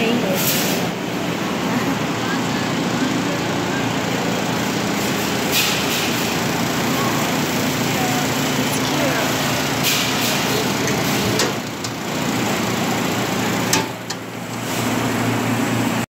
English.